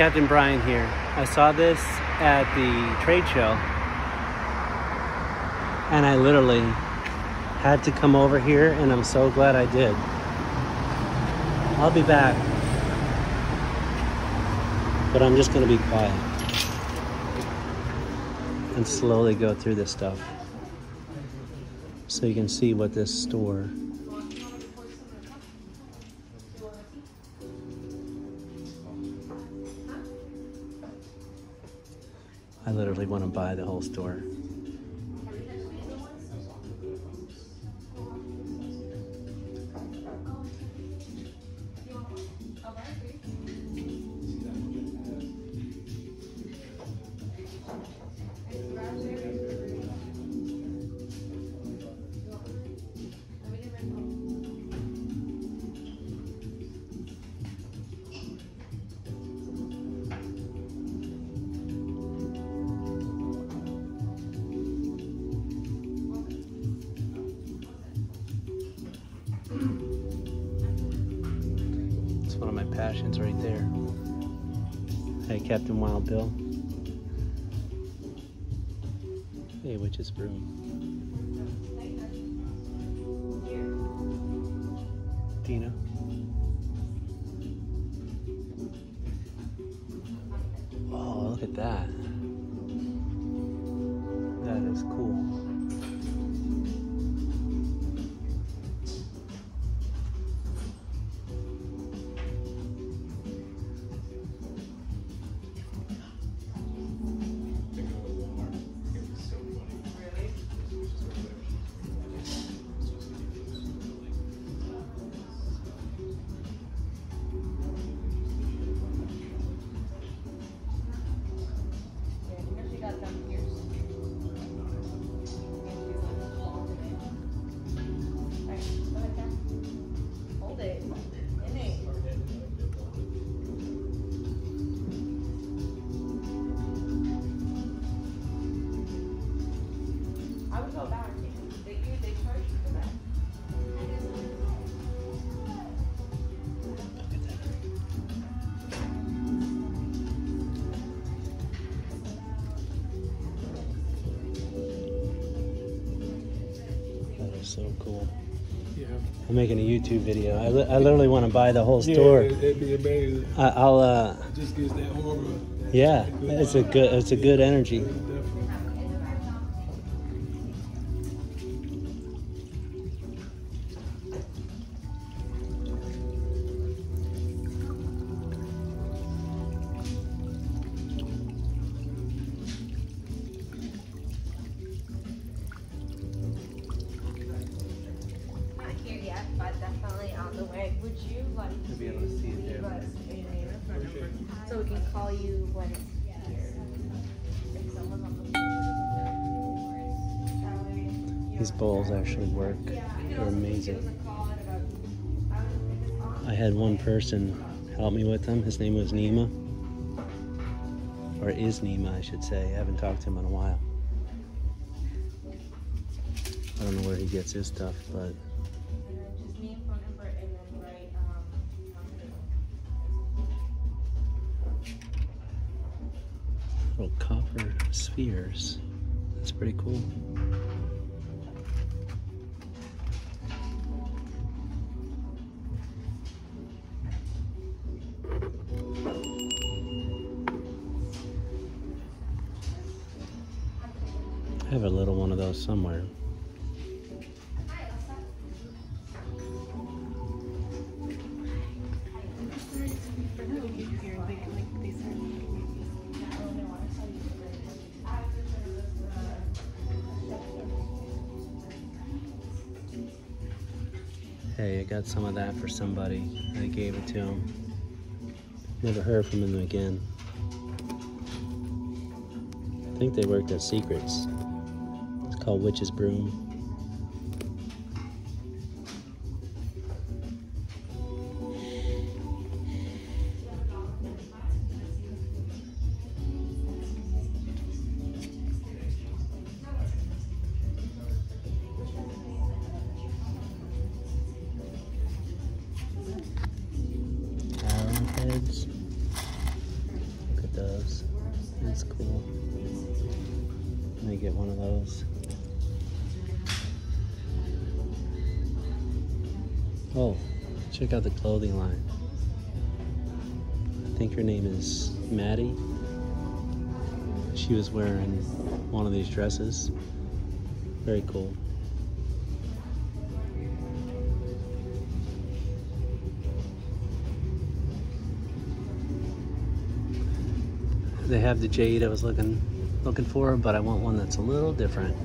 Captain Brian here. I saw this at the trade show and I literally had to come over here and I'm so glad I did. I'll be back. But I'm just going to be quiet and slowly go through this stuff so you can see what this store I literally want to buy the whole store. Passions right there. Hey, Captain Wild Bill. Hey, Witch's Broom. Dina. Oh, look at that. That I'm making a YouTube video. I, li- I literally want to buy the whole Yeah, store. it'd be amazing. I, I'll. Uh, It just gives that aura. that- yeah, it's a good. It's a good energy. On. Would you like To be able to see it leave there. us a phone number so we can call you when it's here? If someone's on the phone. That way, you These don't bowls actually work. Yeah, I could They're also give us amazing. a call at about- I would think it's on. I had one person help me with them. His name was Nima, or is Nima, I should say. I haven't talked to him in a while. I don't know where he gets his stuff, but copper spheres. That's pretty cool. I have a little one of those somewhere. Hey, I got some of that for somebody. I gave it to him. Never heard from him again. I think they worked at Secrets. It's called Witch's Broom. Let me get one of those. Oh, check out the clothing line. I think her name is Maddie. She was wearing one of these dresses. Very cool. They have the jade I was looking looking for, but I want one that's a little different.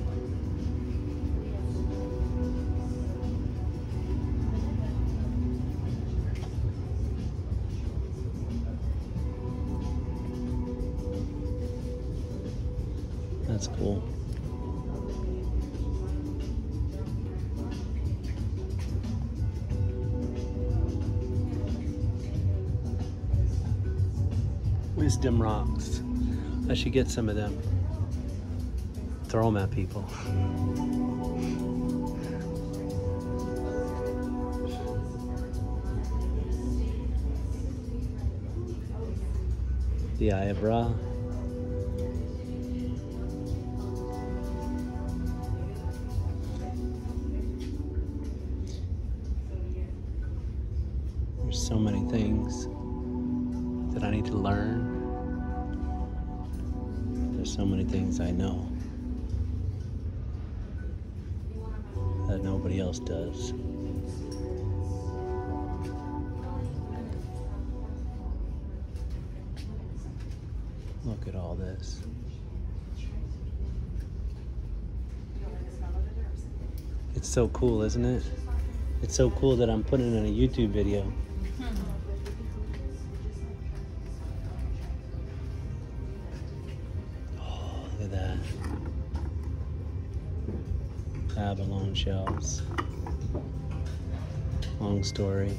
That's cool. Wisdom rocks. I should get some of them. Throw them at people. The Eye of Ra. There's so many things that I need to learn. There's so many things I know that nobody else does. Look at all this. It's so cool, isn't it? It's so cool that I'm putting in a YouTube video. Abalone shells. Long story.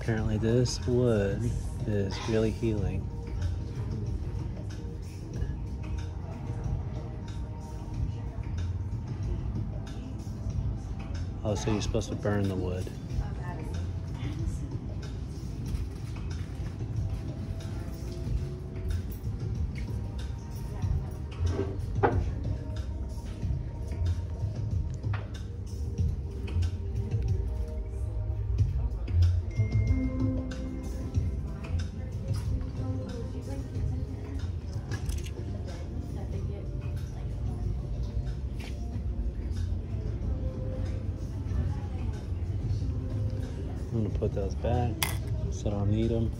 Apparently, this wood is really healing. Oh, so you're supposed to burn the wood. Put those back so I don't need them.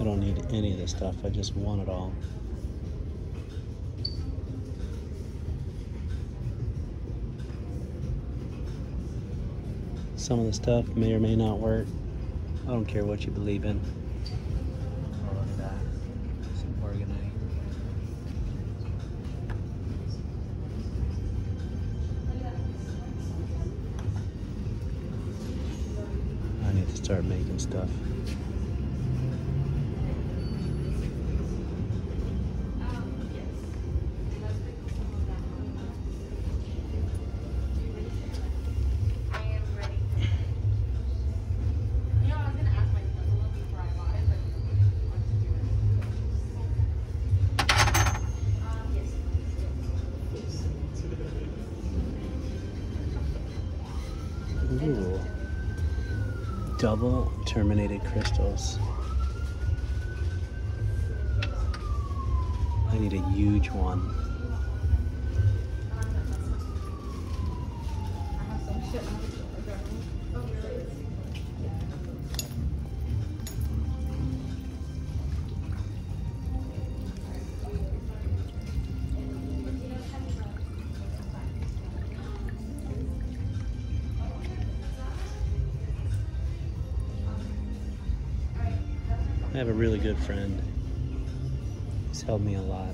I don't need any of this stuff, I just want it all. Some of the stuff may or may not work. I don't care what you believe in. Start making stuff. Double terminated crystals. I need a huge one. I have a really good friend. He's helped me a lot.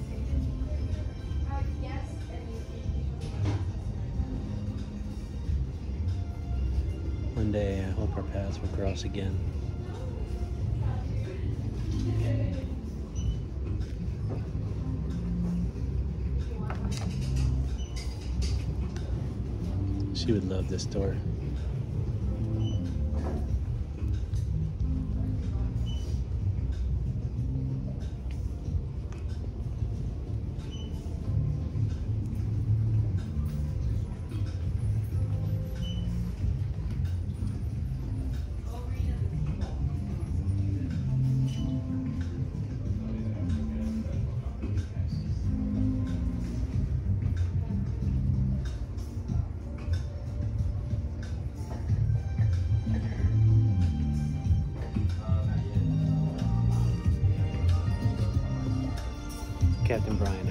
One day, I hope our paths will cross again. She would love this store. Captain Brian.